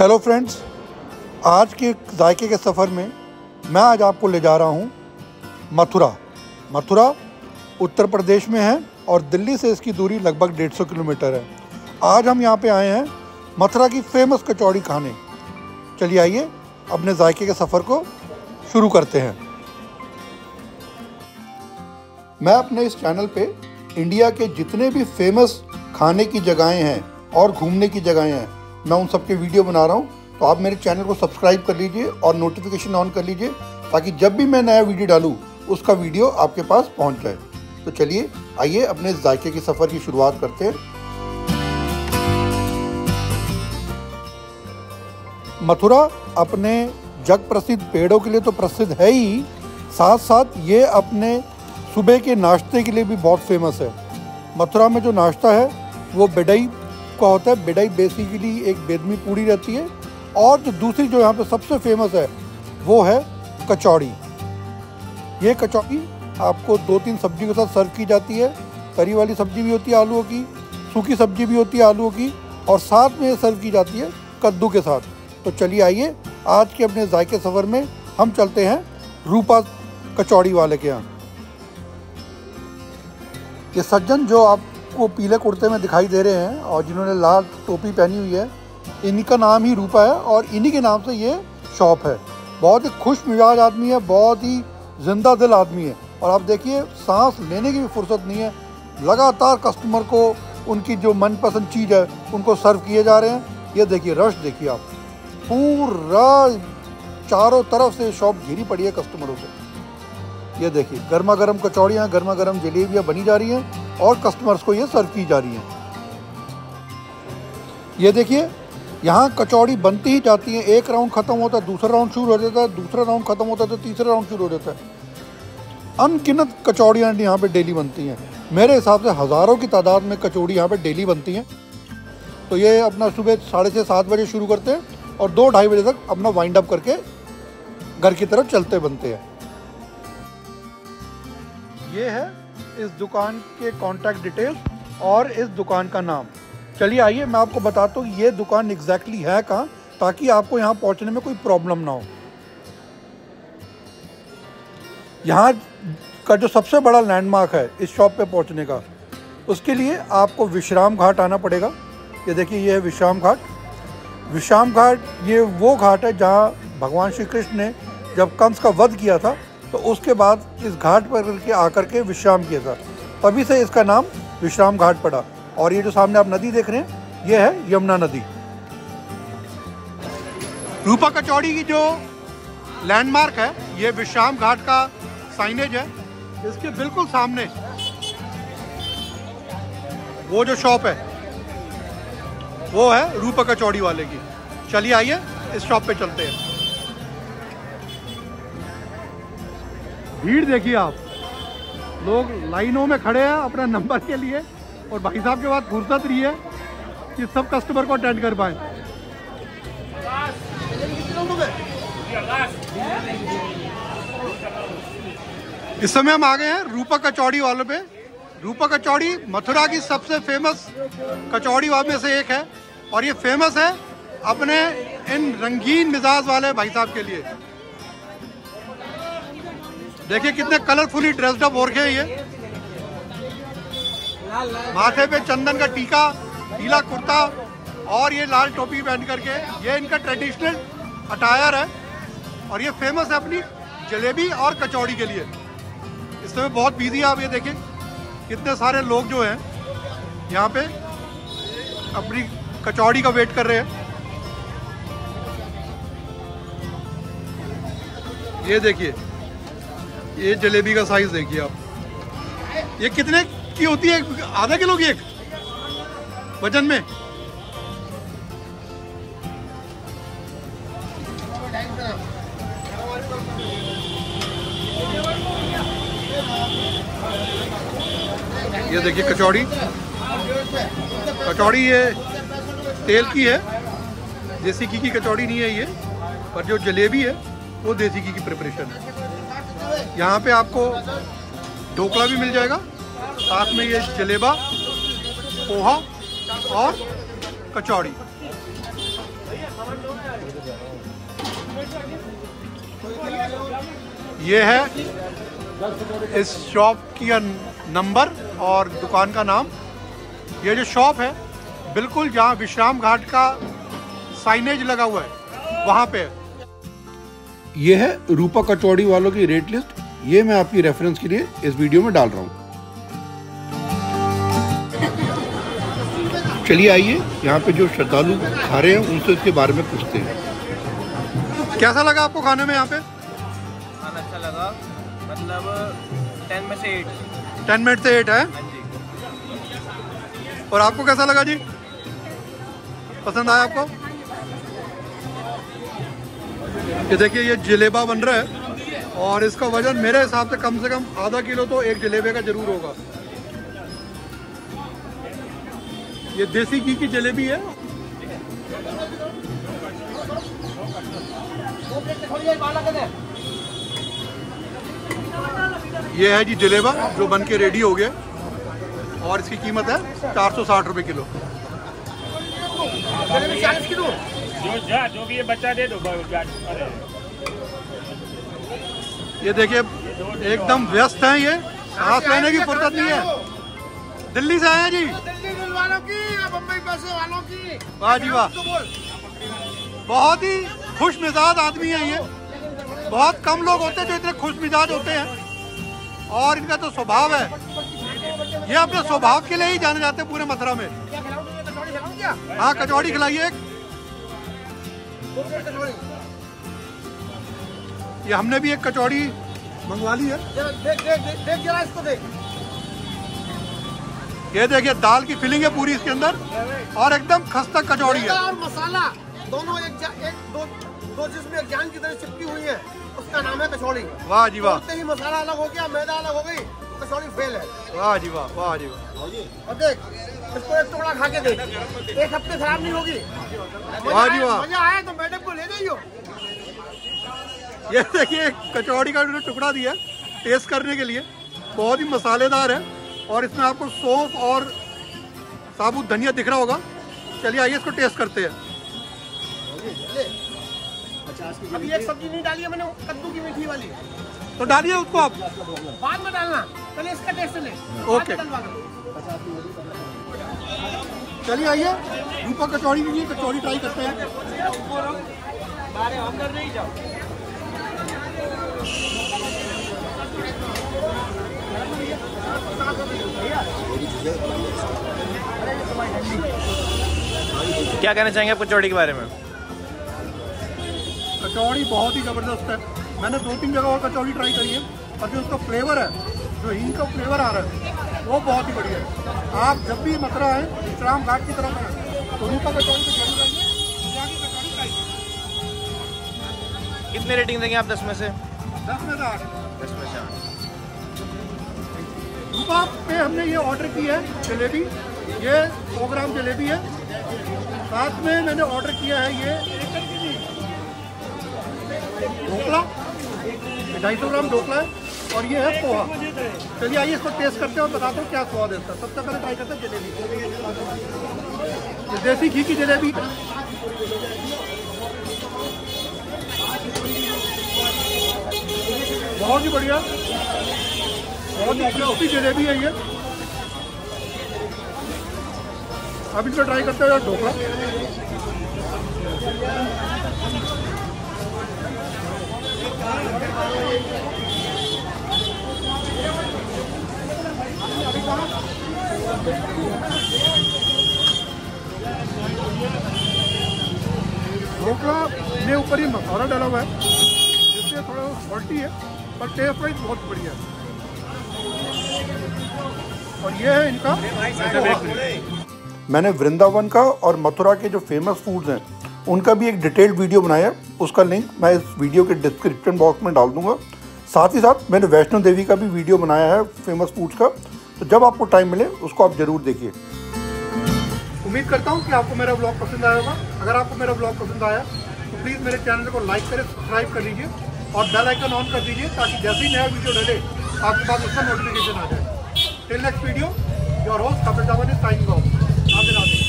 Hello friends आज के जायके के सफ़र में मैं आज आपको ले जा रहा हूँ मथुरा। मथुरा उत्तर प्रदेश में है और दिल्ली से इसकी दूरी लगभग 150 किलोमीटर है। आज हम यहाँ पे आए हैं मथुरा की फ़ेमस कचौड़ी खाने। चलिए आइए, अपने जायके के सफ़र को शुरू करते हैं। मैं अपने इस चैनल पे इंडिया के जितने भी फ़ेमस खाने की जगहें हैं और घूमने की जगहें हैं मैं उन सबके वीडियो बना रहा हूँ तो आप मेरे चैनल को सब्सक्राइब कर लीजिए और नोटिफिकेशन ऑन कर लीजिए, ताकि जब भी मैं नया वीडियो डालूँ, उसका वीडियो आपके पास पहुँच जाए। तो चलिए, आइए अपने जायके की सफ़र की शुरुआत करते हैं। मथुरा अपने जग प्रसिद्ध पेड़ों के लिए तो प्रसिद्ध है ही साथ साथ ये अपने सुबह के नाश्ते के लिए भी बहुत फ़ेमस है। मथुरा में जो नाश्ता है, वो बेडई का होता है बेडई बेसिकली एक बेदमी पूड़ी रहती है। और जो दूसरी जो यहाँ पे सबसे फ़ेमस है, वो है कचौड़ी। ये कचौड़ी आपको दो तीन सब्ज़ी के साथ सर्व की जाती है। तरी वाली सब्ज़ी भी होती है आलूओं की, सूखी सब्ज़ी भी होती है आलूओं की, और साथ में सर्व की जाती है कद्दू के साथ। तो चलिए आइए, आज के अपने जायके सफ़र में हम चलते हैं रूपा कचौड़ी वाले के यहाँ। ये सज्जन जो आपको पीले कुर्ते में दिखाई दे रहे हैं और जिन्होंने लाल टोपी पहनी हुई है। इनका नाम ही रूपा है और इन्हीं के नाम से ये शॉप है। बहुत ही खुश मिजाज आदमी है, बहुत ही ज़िंदा दिल आदमी है। और आप देखिए, सांस लेने की भी फुर्सत नहीं है। लगातार कस्टमर को उनकी जो मनपसंद चीज़ है, उनको सर्व किए जा रहे हैं। ये देखिए, रश देखिए आप। पूरा चारों तरफ़ से शॉप घिरी पड़ी है कस्टमरों से। ये देखिए गर्मा गर्म कचौड़ियाँ गर्मा गर्म जलेबियाँ बनी जा रही हैं और कस्टमर्स को ये सर्व की जा रही हैं। ये देखिए, यहाँ कचौड़ी बनती ही जाती है। एक राउंड ख़त्म होता है, दूसरा राउंड शुरू हो जाता है, दूसरा राउंड ख़त्म होता है तो तीसरा राउंड शुरू हो जाता है। अनगिनत कचौड़ियाँ यहाँ पे डेली बनती हैं। मेरे हिसाब से हज़ारों की तादाद में कचौड़ी यहाँ पे डेली बनती हैं। तो ये अपना सुबह साढ़े छः सात बजे शुरू करते हैं और दो, ढाई बजे तक अपना वाइंड अप करके घर की तरफ़ चलते बनते हैं। ये है इस दुकान के कॉन्टैक्ट डिटेल्स और इस दुकान का नाम। चलिए आइए, मैं आपको बताता हूँ ये दुकान एग्जैक्टली है कहाँ, ताकि आपको यहाँ पहुँचने में कोई प्रॉब्लम ना हो। यहाँ का जो सबसे बड़ा लैंडमार्क है इस शॉप पे पहुँचने का, उसके लिए आपको विश्राम घाट आना पड़ेगा। ये देखिए, ये है विश्राम घाट। विश्राम घाट, ये वो घाट है जहाँ भगवान श्री कृष्ण ने जब कंस का वध किया था तो उसके बाद इस घाट पर के आकर के विश्राम किया था। तभी से इसका नाम विश्राम घाट पड़ा और ये जो सामने आप नदी देख रहे हैं, ये है यमुना नदी। रूपा कचौड़ी की जो लैंडमार्क है, ये विश्राम घाट का साइनेज है। इसके बिल्कुल सामने वो जो शॉप है, वो है रूपा कचौड़ी वाले की। चलिए आइए, इस शॉप पे चलते हैं। भीड़ देखिए आप। लोग लाइनों में खड़े हैं अपना नंबर के लिए और भाई साहब के बाद फुर्सत रही है कि सब कस्टमर को अटेंड कर पाए। इस समय हम आ गए हैं रूपा कचौड़ी वालों पे। रूपा कचौड़ी मथुरा की सबसे फ़ेमस कचौड़ी वाले में से एक है और ये फ़ेमस है अपने इन रंगीन मिजाज वाले भाई साहब के लिए। देखिए कितने कलरफुली ड्रेस्ड अप हो रखे हैं ये। माथे पे चंदन का टीका, पीला कुर्ता और ये लाल टोपी पहन करके। ये इनका ट्रेडिशनल अटायर है और ये फ़ेमस है अपनी जलेबी और कचौड़ी के लिए। इस समय बहुत बिज़ी है आप ये देखें। कितने सारे लोग जो हैं यहाँ पे अपनी कचौड़ी का वेट कर रहे हैं। ये देखिए ये जलेबी का साइज़ देखिए आप। ये कितने की होती है? आधा किलो की एक? वज़न में? ये देखिए कचौड़ी। कचौड़ी ये तेल की है। देसी घी की कचौड़ी नहीं है ये, पर जो जलेबी है, वो देसी घी की प्रिपरेशन है। यहाँ पे आपको ढोकला भी मिल जाएगा, साथ में ये जलेबा, पोहा और कचौड़ी। ये है इस शॉप की नंबर और दुकान का नाम। ये जो शॉप है, बिल्कुल जहाँ विश्राम घाट का साइनेज लगा हुआ है, वहाँ पे। ये है रूपा कचौड़ी वालों की रेट लिस्ट ये मैं आपकी रेफरेंस के लिए इस वीडियो में डाल रहा हूँ। चलिए आइए यहाँ पे जो श्रद्धालु खा रहे हैं उनसे इसके बारे में पूछते हैं। कैसा लगा आपको खाने में यहाँ पे? खाना अच्छा लगा। मतलब टेन में से एट टेन मिनट से एट है? हाँ और आपको कैसा लगा जी? पसंद आया आपको? ये देखिए ये जलेबा बन रहा है। और इसका वज़न मेरे हिसाब से कम से कम आधा किलो तो एक जलेबे का ज़रूर होगा। ये देसी घी की जलेबी है। ये है जी जलेबा, जो बन के रेडी हो गया। और इसकी कीमत है चार सौ साठ रुपये किलो। जो, जा, जो भी ये बच्चा दे दो ये देखिए एकदम व्यस्त हैं ये। सांस लेने की फुर्सत नहीं है। दिल्ली से आए हैं जी। दिल्ली वालों की बम्बई पैसे वालों की। वाह जी वाह। बहुत ही खुश मिजाज आदमी है ये। बहुत कम लोग होते हैं जो इतने खुश मिजाज होते हैं। और इनका तो स्वभाव है। ये अपने स्वभाव के लिए ही जाने जाते हैं पूरे मथुरा में। हाँ कचौड़ी खिलाइए ये हमने भी एक कचौड़ी मंगवा ली है। देख देख देख देख जरा इसको देख। ये देखिए दाल की फिलिंग है पूरी इसके अंदर और एकदम खस्ता कचौड़ी है। और मसाला दोनों एक एक दो दो जिसमें जान की तरह चिपकी हुई है उसका नाम है कचौड़ी। वाह जी वाह। ही मसाला अलग हो गया मैदा अलग हो गई कचौड़ी फेल है। वाह जी वाह वाह जी वाह। और देख इसको एक टुकड़ा खा के देख। एक हफ़्ते खराब नहीं होगी। वाह जी वाह। मज़ा आया तो मैडम को ले जाइयो। ये देखिए कचौड़ी का उन्होंने टुकड़ा दिया है, टेस्ट करने के लिए। बहुत ही मसालेदार है और इसमें आपको सौंफ और साबुत धनिया दिख रहा होगा। चलिए आइए इसको टेस्ट करते हैं। अभी एक सब्ज़ी नहीं डाली है मैंने कद्दू की मीठी वाली। तो डालिए उसको आप। बाद में डालना। पहले इसका टेस्ट ले। ओके। चलिए आइए। कचौड़ी के कचौड़ी ट्राई करते हैं। क्या कहना चाहेंगे आप कचौड़ी के बारे में? कचौड़ी बहुत ही ज़बरदस्त है। मैंने दो तीन जगह और कचौड़ी ट्राई करी है, और जो उसका फ्लेवर है, जो हिंग का फ्लेवर आ रहा है, वो बहुत ही बढ़िया है। आप जब भी मथुरा है विश्राम घाट की तरफ़ आए तो रूपा कचौड़ी को कितने रेटिंग देंगे आप दस में से? दस में से आठ। दस में से आठ। पे हमने ये ऑर्डर की है जलेबी। ये सौ ग्राम जलेबी है। साथ में मैंने ऑर्डर किया है ये ढोकला। ढाई सौ ग्राम ढोकला है और ये है पोहा। चलिए आइए इसको टेस्ट करते हैं और बताते हैं क्या स्वाद है इसका। सबसे पहले ट्राई करते हैं जलेबी। देसी घी की जलेबी। बहुत ही बढ़िया। बहुत ही क्रिस्पी जलेबी है ये। अब इसमें ट्राई करते हैं ढोकला। ढोकला में ऊपर ही मसाला डाला हुआ है, जिससे थोड़ा सॉल्टी है। पर टेस्ट वाइज बहुत बढ़िया है। और ये है इनका मैंने वृंदावन का और मथुरा के जो फ़ेमस फूड्स हैं उनका भी एक डिटेल्ड वीडियो बनाया है। उसका लिंक मैं इस वीडियो के डिस्क्रिप्शन बॉक्स में डाल दूँगा। साथ ही साथ मैंने वैष्णो देवी का भी वीडियो बनाया है फ़ेमस फूड्स का। तो जब आपको टाइम मिले उसको आप ज़रूर देखिए। उम्मीद करता हूँ कि आपको मेरा ब्लॉग पसंद आया होगा। अगर आपको मेरा ब्लॉग पसंद आया तो प्लीज़ मेरे चैनल को लाइक करें सब्सक्राइब कर लीजिए। और बेल आइकन ऑन कर दीजिए ताकि जैसे ही नया वीडियो डले, आपके पास उसका नोटिफिकेशन आ जाए। Till next video your host Kapil Dhawan is signing off Radhe.